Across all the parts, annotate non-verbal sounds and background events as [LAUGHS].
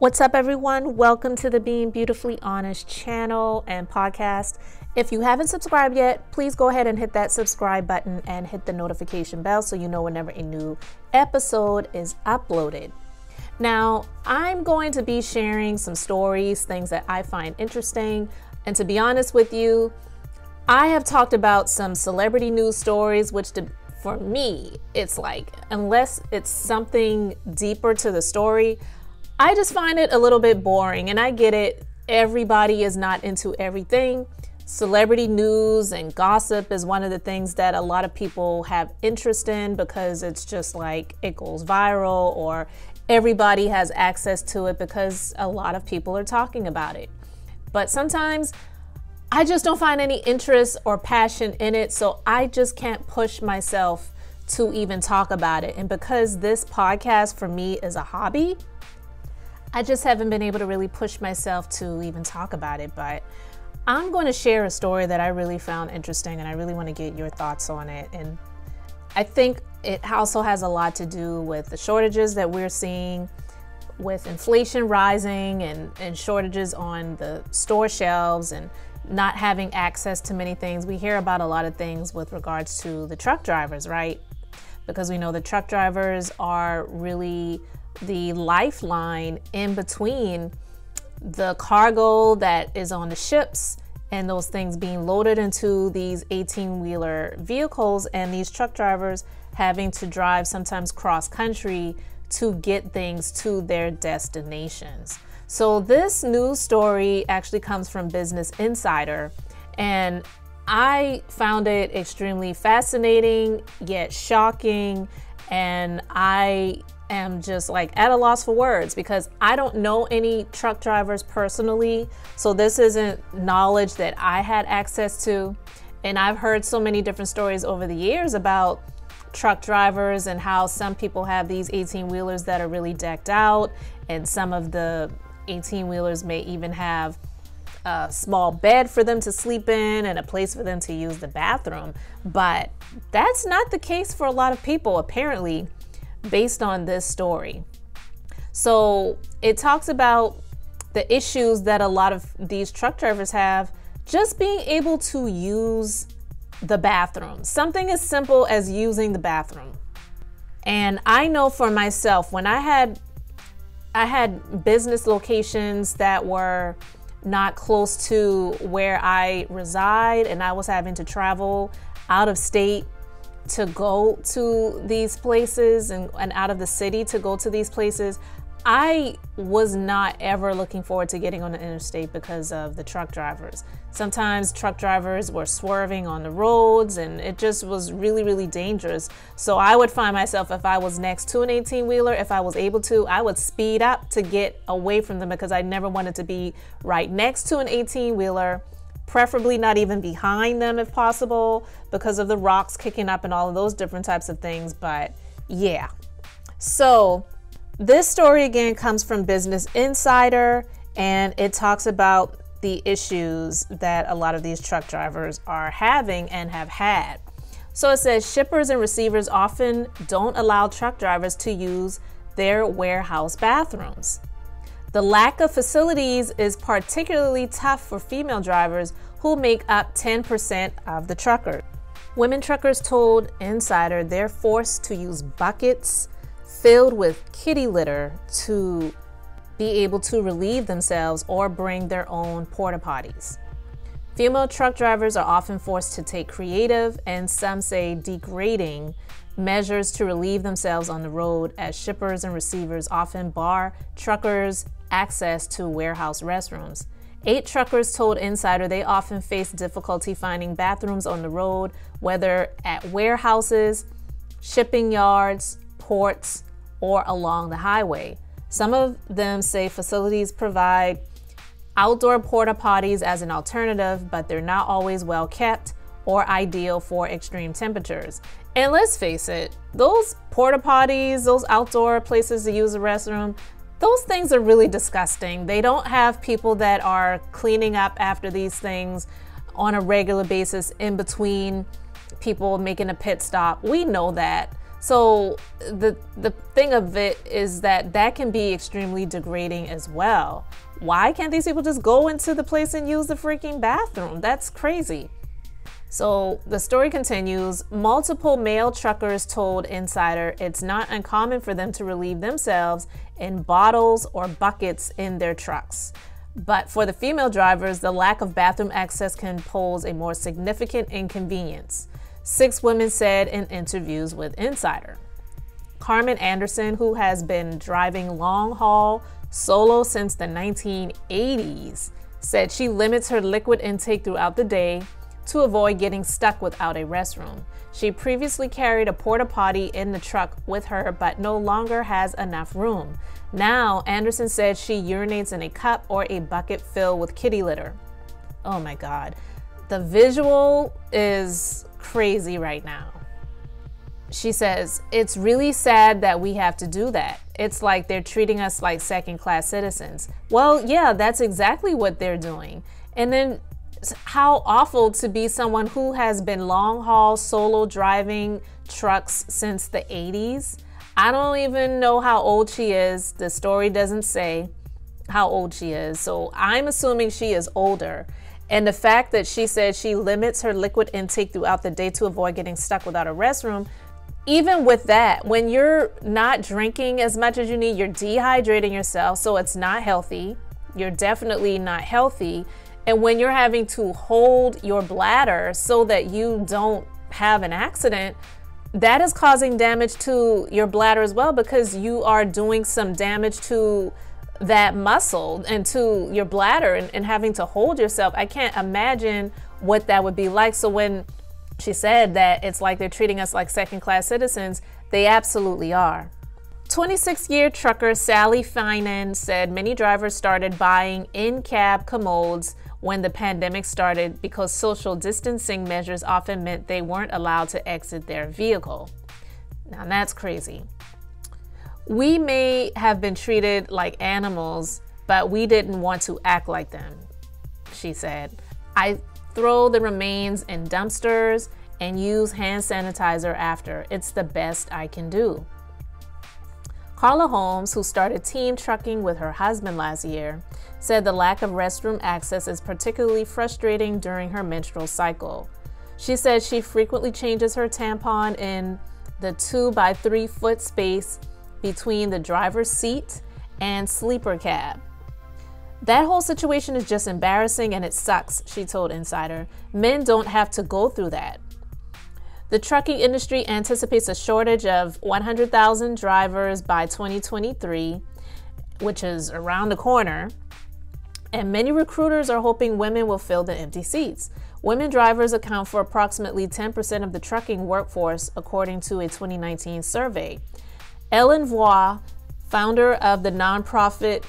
What's up, everyone? Welcome to the Being Beautifully Honest channel and podcast. If you haven't subscribed yet, please go ahead and hit that subscribe button and hit the notification bell so you know whenever a new episode is uploaded. Now, I'm going to be sharing some stories, things that I find interesting. And to be honest with you, I have talked about some celebrity news stories, which to, for me, it's like, unless it's something deeper to the story, I just find it a little bit boring, and I get it. Everybody is not into everything. Celebrity news and gossip is one of the things that a lot of people have interest in because it's just like it goes viral or everybody has access to it because a lot of people are talking about it. But sometimes I just don't find any interest or passion in it, so I just can't push myself to even talk about it. And because this podcast for me is a hobby, I just haven't been able to really push myself to even talk about it, but I'm going to share a story that I really found interesting and I really want to get your thoughts on it. And I think it also has a lot to do with the shortages that we're seeing with inflation rising and, and shortages on the store shelves and not having access to many things. We hear about a lot of things with regards to the truck drivers, right? Because we know the truck drivers are really the lifeline in between the cargo that is on the ships and those things being loaded into these 18 wheeler vehicles and these truck drivers having to drive sometimes cross country to get things to their destinations. So, this news story actually comes from Business Insider, and I found it extremely fascinating yet shocking. And I am just like at a loss for words because I don't know any truck drivers personally. So this isn't knowledge that I had access to. And I've heard so many different stories over the years about truck drivers and how some people have these 18 wheelers that are really decked out, and some of the 18 wheelers may even have a small bed for them to sleep in and a place for them to use the bathroom. But that's not the case for a lot of people, apparently based on this story. So it talks about the issues that a lot of these truck drivers have just being able to use the bathroom. Something as simple as using the bathroom. And I know for myself when I had I had business locations that were not close to where I reside and I was having to travel out of state to go to these places and, and out of the city to go to these places, I was not ever looking forward to getting on the interstate because of the truck drivers. Sometimes truck drivers were swerving on the roads and it just was really, really dangerous. So I would find myself, if I was next to an 18 wheeler, if I was able to, I would speed up to get away from them because I never wanted to be right next to an 18 wheeler preferably not even behind them if possible because of the rocks kicking up and all of those different types of things. But yeah. So this story again comes from Business Insider and it talks about the issues that a lot of these truck drivers are having and have had. So it says shippers and receivers often don't allow truck drivers to use their warehouse bathrooms. The lack of facilities is particularly tough for female drivers who make up 10% of the truckers. Women truckers told Insider they're forced to use buckets filled with kitty litter to be able to relieve themselves or bring their own porta potties. Female truck drivers are often forced to take creative and some say degrading measures to relieve themselves on the road as shippers and receivers often bar truckers access to warehouse restrooms. Eight truckers told Insider they often face difficulty finding bathrooms on the road, whether at warehouses, shipping yards, ports, or along the highway. Some of them say facilities provide outdoor porta potties as an alternative, but they're not always well kept or ideal for extreme temperatures. And let's face it, those porta potties, those outdoor places to use a restroom, those things are really disgusting. They don't have people that are cleaning up after these things on a regular basis in between people making a pit stop. We know that. So the the thing of it is that that can be extremely degrading as well. Why can't these people just go into the place and use the freaking bathroom? That's crazy. So the story continues. Multiple male truckers told Insider it's not uncommon for them to relieve themselves in bottles or buckets in their trucks. But for the female drivers, the lack of bathroom access can pose a more significant inconvenience. Six women said in interviews with Insider. Carmen Anderson, who has been driving long haul solo since the 1980s, said she limits her liquid intake throughout the day to avoid getting stuck without a restroom. She previously carried a porta potty in the truck with her, but no longer has enough room. Now, Anderson said she urinates in a cup or a bucket filled with kitty litter. Oh my God. The visual is crazy right now. She says, It's really sad that we have to do that. It's like they're treating us like second class citizens. Well, yeah, that's exactly what they're doing. And then how awful to be someone who has been long haul solo driving trucks since the 80s. I don't even know how old she is. The story doesn't say how old she is. So I'm assuming she is older. And the fact that she said she limits her liquid intake throughout the day to avoid getting stuck without a restroom, even with that, when you're not drinking as much as you need, you're dehydrating yourself, so it's not healthy. You're definitely not healthy. And when you're having to hold your bladder so that you don't have an accident, that is causing damage to your bladder as well because you are doing some damage to that muscle and to your bladder and, and having to hold yourself. I can't imagine what that would be like. So when she said that it's like they're treating us like second class citizens, they absolutely are. 26 year trucker Sally Finan said many drivers started buying in cab commodes when the pandemic started because social distancing measures often meant they weren't allowed to exit their vehicle. Now that's crazy. We may have been treated like animals, but we didn't want to act like them, she said. I throw the remains in dumpsters and use hand sanitizer after. It's the best I can do. Carla Holmes, who started team trucking with her husband last year, said the lack of restroom access is particularly frustrating during her menstrual cycle. She said she frequently changes her tampon in the two by three foot space between the driver's seat and sleeper cab. That whole situation is just embarrassing and it sucks, she told Insider. Men don't have to go through that. The trucking industry anticipates a shortage of 100,000 drivers by 2023, which is around the corner. And many recruiters are hoping women will fill the empty seats. Women drivers account for approximately 10% of the trucking workforce, according to a 2019 survey. Ellen Voie, founder of the nonprofit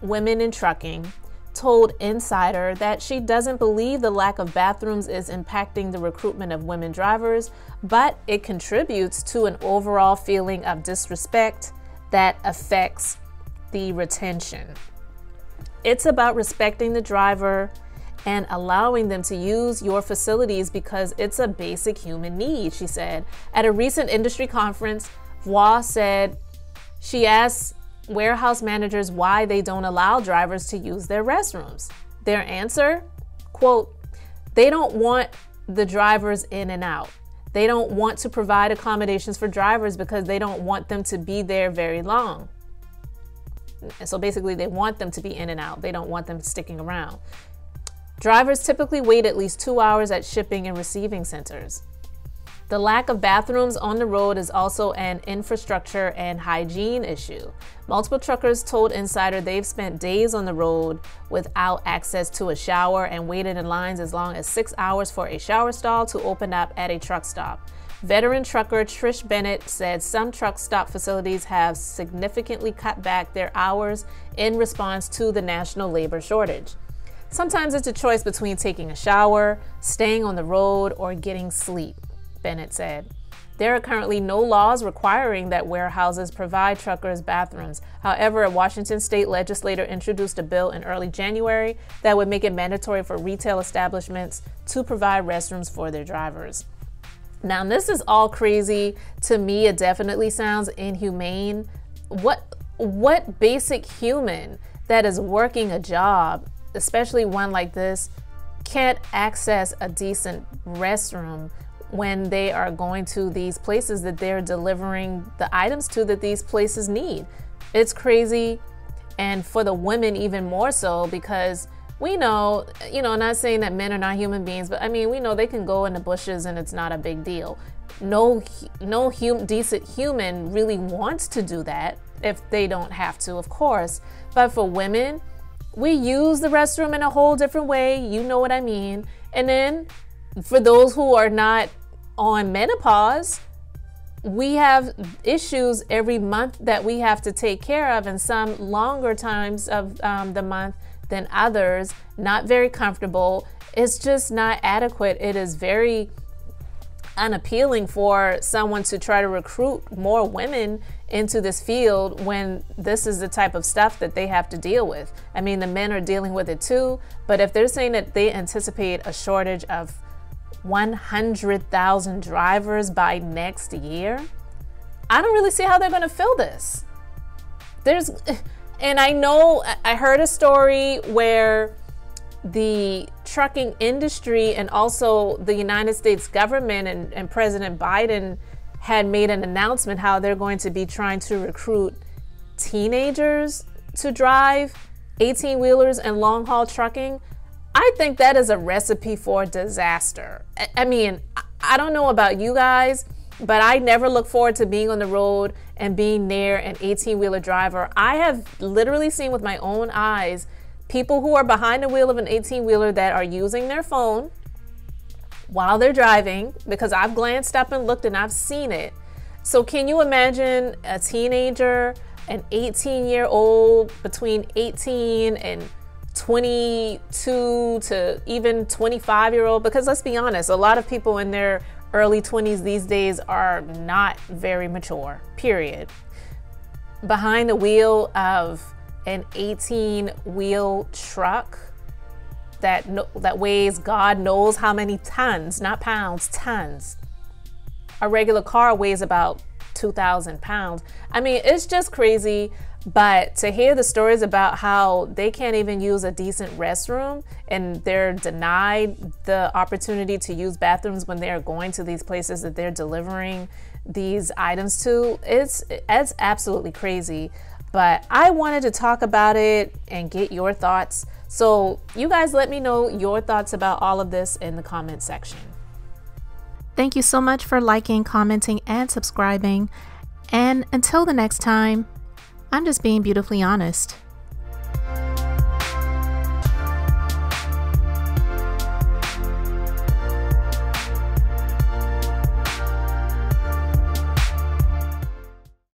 Women in Trucking, told Insider that she doesn't believe the lack of bathrooms is impacting the recruitment of women drivers, but it contributes to an overall feeling of disrespect that affects the retention. It's about respecting the driver and allowing them to use your facilities because it's a basic human need, she said. At a recent industry conference, Voie said she asked warehouse managers why they don't allow drivers to use their restrooms. Their answer, quote, they don't want the drivers in and out. They don't want to provide accommodations for drivers because they don't want them to be there very long. So basically, they want them to be in and out. They don't want them sticking around. Drivers typically wait at least two hours at shipping and receiving centers. The lack of bathrooms on the road is also an infrastructure and hygiene issue. Multiple truckers told Insider they've spent days on the road without access to a shower and waited in lines as long as six hours for a shower stall to open up at a truck stop. Veteran trucker Trish Bennett said some truck stop facilities have significantly cut back their hours in response to the national labor shortage. Sometimes it's a choice between taking a shower, staying on the road, or getting sleep. Bennett said. There are currently no laws requiring that warehouses provide truckers bathrooms. However, a Washington state legislator introduced a bill in early January that would make it mandatory for retail establishments to provide restrooms for their drivers. Now, this is all crazy. To me, it definitely sounds inhumane. What what basic human that is working a job, especially one like this, can't access a decent restroom when they are going to these places that they're delivering the items to that these places need? It's crazy. And for the women, even more so because we know, you know, not saying that men are not human beings, but I mean, we know they can go in the bushes and it's not a big deal. No, no hum, decent human really wants to do that if they don't have to, of course. But for women, we use the restroom in a whole different way. You know what I mean. And then for those who are not on menopause, we have issues every month that we have to take care of, and some longer times of um, the month than others. Not very comfortable. It's just not adequate. It is very unappealing for someone to try to recruit more women into this field when this is the type of stuff that they have to deal with. I mean, the men are dealing with it too, but if they're saying that they anticipate a shortage of 100,000 drivers by next year, I don't really see how they're going to fill this. There's, [LAUGHS] and I know I heard a story where the trucking industry and also the United States government and, and President Biden had made an announcement how they're going to be trying to recruit teenagers to drive 18 wheelers and long haul trucking. I think that is a recipe for disaster. I mean, I don't know about you guys, but I never look forward to being on the road and being near an 18 wheeler driver. I have literally seen with my own eyes people who are behind the wheel of an 18 wheeler that are using their phone while they're driving because I've glanced up and looked and I've seen it. So, can you imagine a teenager, an 18 year old between 18 and 22 to even 25 year old because let's be honest a lot of people in their early 20s these days are not very mature period. Behind the wheel of an 18 wheel truck that no, that weighs god knows how many tons not pounds tons. A regular car weighs about 2000 pounds. I mean it's just crazy but to hear the stories about how they can't even use a decent restroom and they're denied the opportunity to use bathrooms when they're going to these places that they're delivering these items to, it's it's absolutely crazy. But I wanted to talk about it and get your thoughts. So you guys let me know your thoughts about all of this in the comment section. Thank you so much for liking, commenting, and subscribing. And until the next time, I'm just being beautifully honest.